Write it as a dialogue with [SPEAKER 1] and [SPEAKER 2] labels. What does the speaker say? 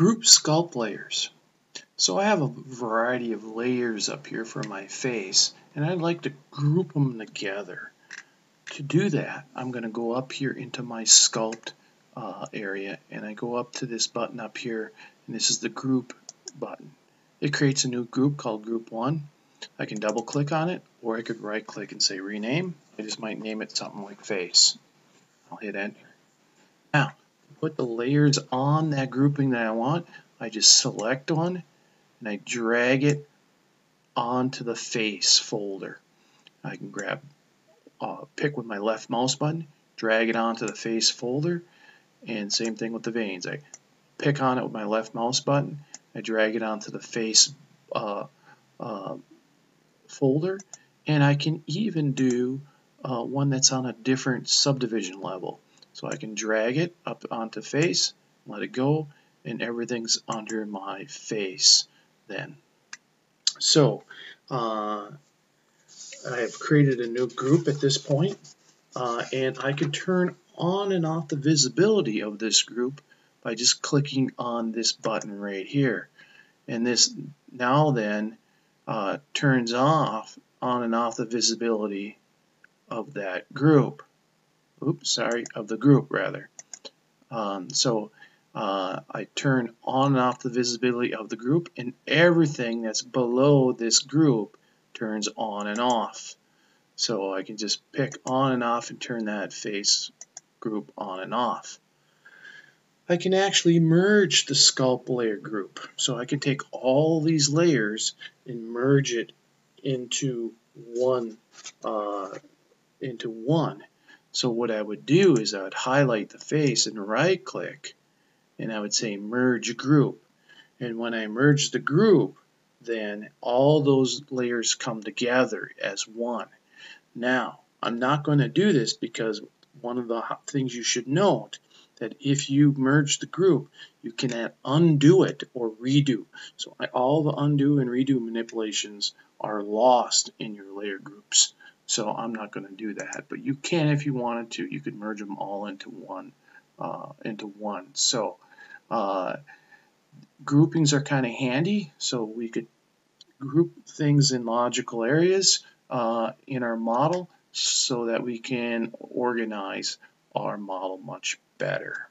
[SPEAKER 1] Group sculpt layers. So I have a variety of layers up here for my face and I'd like to group them together. To do that I'm going to go up here into my sculpt uh, area and I go up to this button up here and this is the group button. It creates a new group called group 1. I can double click on it or I could right click and say rename. I just might name it something like face. I'll hit enter. Now put the layers on that grouping that I want, I just select one and I drag it onto the face folder. I can grab, uh, pick with my left mouse button, drag it onto the face folder, and same thing with the veins. I pick on it with my left mouse button, I drag it onto the face uh, uh, folder, and I can even do uh, one that's on a different subdivision level. So I can drag it up onto face, let it go, and everything's under my face then. So uh, I have created a new group at this point, uh, and I can turn on and off the visibility of this group by just clicking on this button right here. And this now then uh, turns off on and off the visibility of that group oops, sorry, of the group rather. Um, so uh, I turn on and off the visibility of the group and everything that's below this group turns on and off. So I can just pick on and off and turn that face group on and off. I can actually merge the sculpt layer group. So I can take all these layers and merge it into one uh, into one. So what I would do is I would highlight the face and right click and I would say merge group. And when I merge the group, then all those layers come together as one. Now, I'm not going to do this because one of the things you should note that if you merge the group, you can undo it or redo. So all the undo and redo manipulations are lost in your layer groups. So I'm not going to do that, but you can if you wanted to. You could merge them all into one. Uh, into one. So uh, groupings are kind of handy. So we could group things in logical areas uh, in our model so that we can organize our model much better.